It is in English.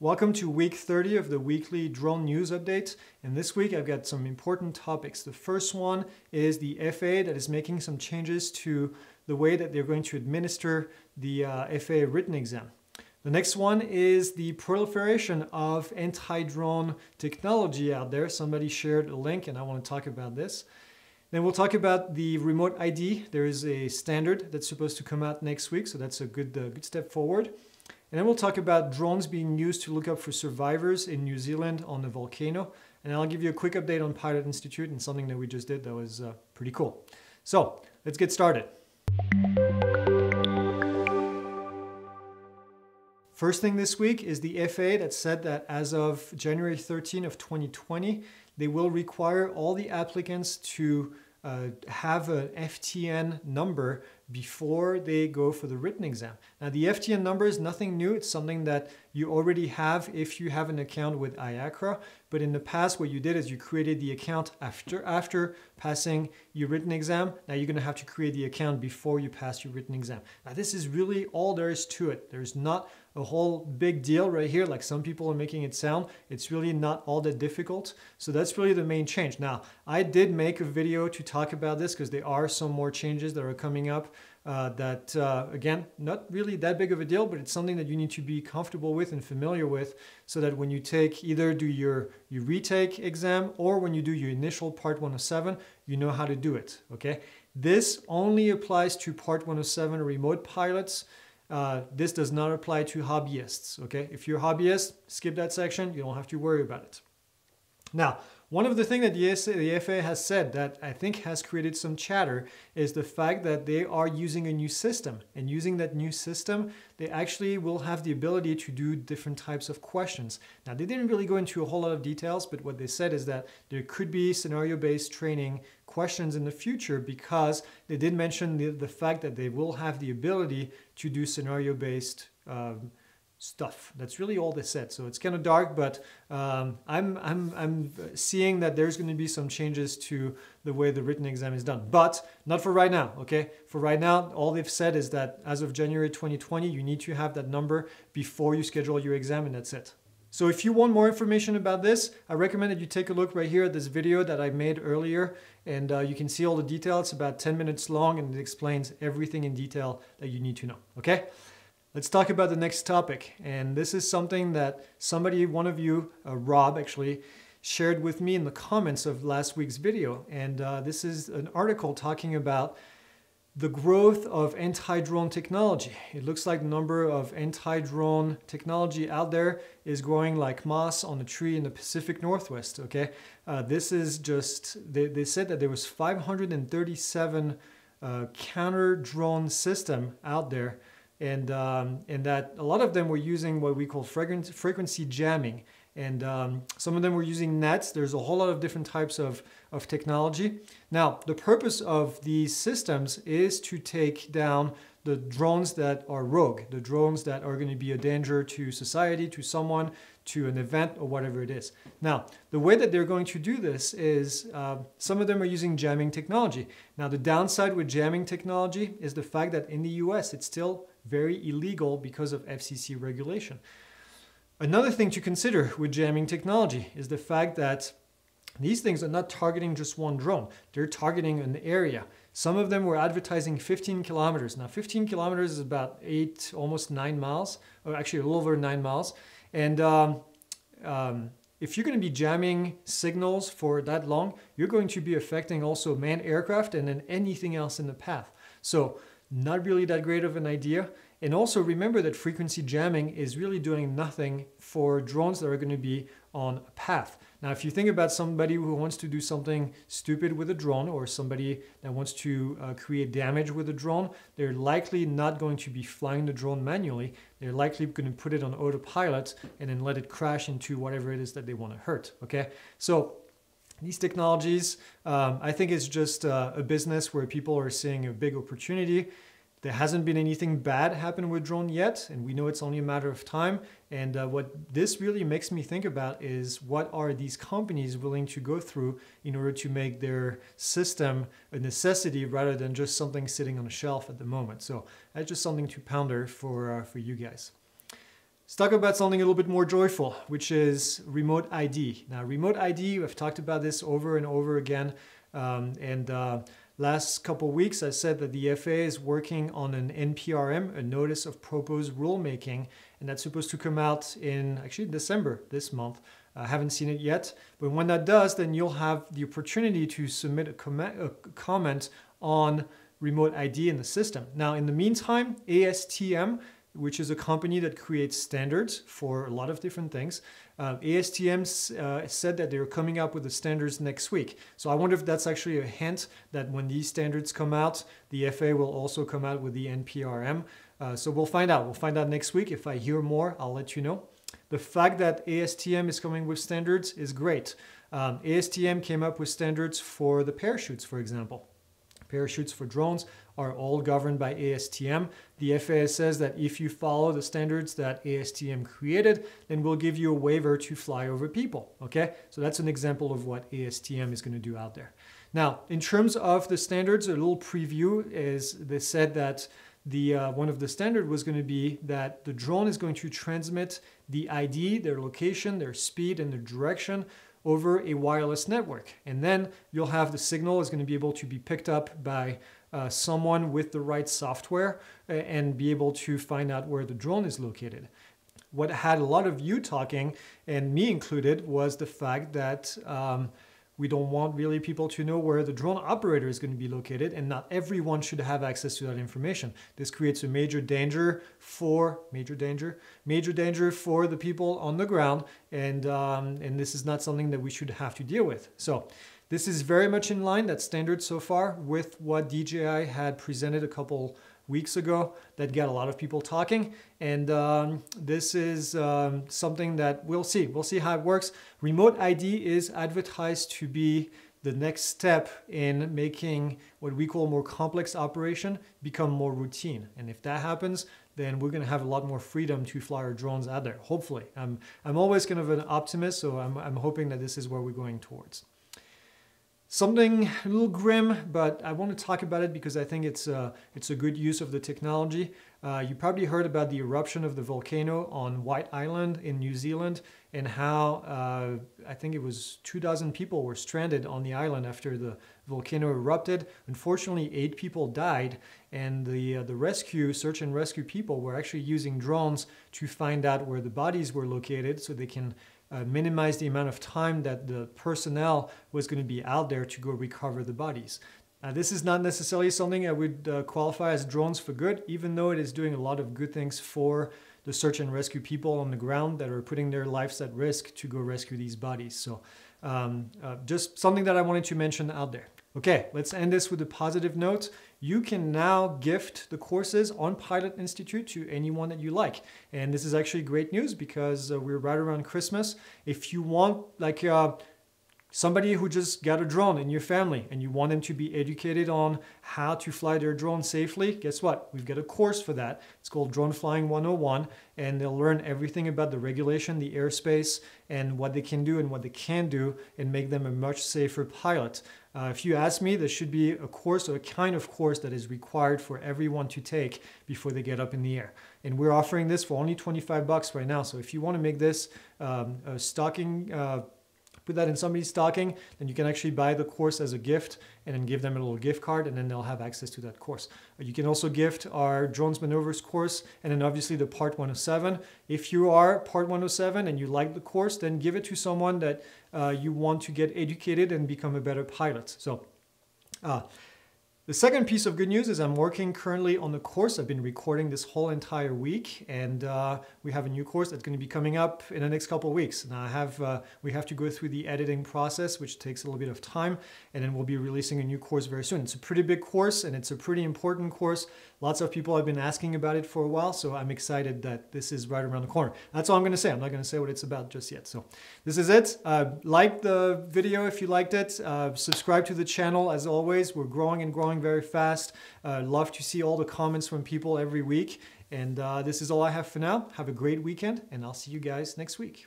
Welcome to week 30 of the weekly drone news update. And this week I've got some important topics. The first one is the FAA that is making some changes to the way that they're going to administer the uh, FAA written exam. The next one is the proliferation of anti-drone technology out there. Somebody shared a link and I want to talk about this. Then we'll talk about the remote ID. There is a standard that's supposed to come out next week, so that's a good, uh, good step forward. And then we'll talk about drones being used to look up for survivors in New Zealand on the volcano. And I'll give you a quick update on Pilot Institute and something that we just did that was uh, pretty cool. So let's get started. First thing this week is the FAA that said that as of January 13 of 2020, they will require all the applicants to uh, have an FTN number before they go for the written exam. Now the FTN number is nothing new. It's something that you already have if you have an account with IACRA. But in the past, what you did is you created the account after, after passing your written exam. Now you're gonna have to create the account before you pass your written exam. Now this is really all there is to it. There's not a whole big deal right here like some people are making it sound. It's really not all that difficult. So that's really the main change. Now, I did make a video to talk about this because there are some more changes that are coming up uh, that, uh, again, not really that big of a deal, but it's something that you need to be comfortable with and familiar with so that when you take either do your, your retake exam or when you do your initial Part 107, you know how to do it, okay? This only applies to Part 107 remote pilots. Uh, this does not apply to hobbyists, okay? If you're a hobbyist, skip that section. You don't have to worry about it. Now, one of the things that the, FAA has said that I think has created some chatter is the fact that they are using a new system. And using that new system, they actually will have the ability to do different types of questions. Now, they didn't really go into a whole lot of details, but what they said is that there could be scenario-based training questions in the future because they did mention the, the fact that they will have the ability to do scenario-based um, stuff. That's really all they said. So it's kind of dark, but um, I'm, I'm, I'm seeing that there's going to be some changes to the way the written exam is done, but not for right now, okay? For right now, all they've said is that as of January 2020, you need to have that number before you schedule your exam and that's it. So if you want more information about this, I recommend that you take a look right here at this video that I made earlier and uh, you can see all the details. About 10 minutes long and it explains everything in detail that you need to know, okay? Let's talk about the next topic. And this is something that somebody, one of you, uh, Rob actually, shared with me in the comments of last week's video. And uh, this is an article talking about the growth of anti-drone technology. It looks like the number of anti-drone technology out there is growing like moss on a tree in the Pacific Northwest, okay? Uh, this is just, they, they said that there was 537 uh, counter-drone system out there and, um, and that a lot of them were using what we call frequency jamming. And um, some of them were using nets. There's a whole lot of different types of, of technology. Now, the purpose of these systems is to take down the drones that are rogue, the drones that are going to be a danger to society, to someone, to an event, or whatever it is. Now, the way that they're going to do this is uh, some of them are using jamming technology. Now, the downside with jamming technology is the fact that in the US, it's still very illegal because of FCC regulation. Another thing to consider with jamming technology is the fact that these things are not targeting just one drone. They're targeting an area. Some of them were advertising 15 kilometers. Now 15 kilometers is about eight, almost nine miles, or actually a little over nine miles. And um, um, if you're going to be jamming signals for that long, you're going to be affecting also manned aircraft and then anything else in the path. So not really that great of an idea. And also remember that frequency jamming is really doing nothing for drones that are going to be on a path. Now, if you think about somebody who wants to do something stupid with a drone or somebody that wants to uh, create damage with a drone, they're likely not going to be flying the drone manually. They're likely going to put it on autopilot and then let it crash into whatever it is that they want to hurt. Okay, so these technologies, um, I think it's just uh, a business where people are seeing a big opportunity. There hasn't been anything bad happen with drone yet, and we know it's only a matter of time. And uh, what this really makes me think about is what are these companies willing to go through in order to make their system a necessity rather than just something sitting on a shelf at the moment. So that's just something to ponder for, uh, for you guys. Let's talk about something a little bit more joyful, which is remote ID. Now, remote ID, we've talked about this over and over again. Um, and uh, last couple weeks, I said that the FAA is working on an NPRM, a Notice of Proposed Rulemaking, and that's supposed to come out in actually December this month. I haven't seen it yet, but when that does, then you'll have the opportunity to submit a, com- a comment on remote ID in the system. Now, in the meantime, ASTM which is a company that creates standards for a lot of different things. Uh, ASTM uh, said that they're coming up with the standards next week. So I wonder if that's actually a hint that when these standards come out, the FAA will also come out with the NPRM. Uh, so we'll find out. We'll find out next week. If I hear more, I'll let you know. The fact that ASTM is coming with standards is great. Um, ASTM came up with standards for the parachutes, for example. Parachutes for drones are all governed by ASTM. The FAA says that if you follow the standards that ASTM created, then we'll give you a waiver to fly over people. Okay, so that's an example of what ASTM is going to do out there. Now, in terms of the standards, a little preview is they said that the uh, one of the standard was going to be that the drone is going to transmit the ID, their location, their speed, and their direction over a wireless network. And then you'll have the signal is going to be able to be picked up by uh, someone with the right software and be able to find out where the drone is located. What had a lot of you talking, and me included, was the fact that um, we don't want really people to know where the drone operator is going to be located, and not everyone should have access to that information. This creates a major danger for major danger, major danger for the people on the ground, and um, and this is not something that we should have to deal with. So. This is very much in line, that standard so far, with what DJI had presented a couple weeks ago that got a lot of people talking. And um, this is um, something that we'll see. We'll see how it works. Remote ID is advertised to be the next step in making what we call more complex operation become more routine. And if that happens, then we're going to have a lot more freedom to fly our drones out there. Hopefully, I'm I'm always kind of an optimist, so I'm I'm hoping that this is where we're going towards. Something a little grim, but I want to talk about it because I think it's a, it's a good use of the technology. Uh, you probably heard about the eruption of the volcano on White Island in New Zealand and how uh, I think it was 2,000 people were stranded on the island after the volcano erupted. Unfortunately, eight people died, and the, uh, the rescue, search and rescue people were actually using drones to find out where the bodies were located so they can uh, minimize the amount of time that the personnel was going to be out there to go recover the bodies. This is not necessarily something I would uh, qualify as drones for good, even though it is doing a lot of good things for the search and rescue people on the ground that are putting their lives at risk to go rescue these bodies. So, um, uh, just something that I wanted to mention out there. Okay, let's end this with a positive note. You can now gift the courses on Pilot Institute to anyone that you like. And this is actually great news because uh, we're right around Christmas. If you want like uh, somebody who just got a drone in your family and you want them to be educated on how to fly their drone safely, guess what? We've got a course for that. It's called Drone Flying 101, and they'll learn everything about the regulation, the airspace, and what they can do and what they can do, and make them a much safer pilot. Uh, if you ask me, there should be a course or a kind of course that is required for everyone to take before they get up in the air. And we're offering this for only 25 bucks right now. So if you want to make this um, a stocking uh, put that in somebody's stocking, then you can actually buy the course as a gift and then give them a little gift card and then they'll have access to that course. You can also gift our drones maneuvers course and then obviously the part 107. If you are part 107 and you like the course, then give it to someone that uh, you want to get educated and become a better pilot. So uh, the second piece of good news is I'm working currently on the course. I've been recording this whole entire week, and uh, we have a new course that's going to be coming up in the next couple of weeks. Now I have uh, we have to go through the editing process, which takes a little bit of time, and then we'll be releasing a new course very soon. It's a pretty big course, and it's a pretty important course. Lots of people have been asking about it for a while, so I'm excited that this is right around the corner. That's all I'm going to say. I'm not going to say what it's about just yet. So this is it. Uh, like the video if you liked it. Uh, subscribe to the channel as always. We're growing and growing very fast. Uh, love to see all the comments from people every week. And uh, this is all I have for now. Have a great weekend, and I'll see you guys next week.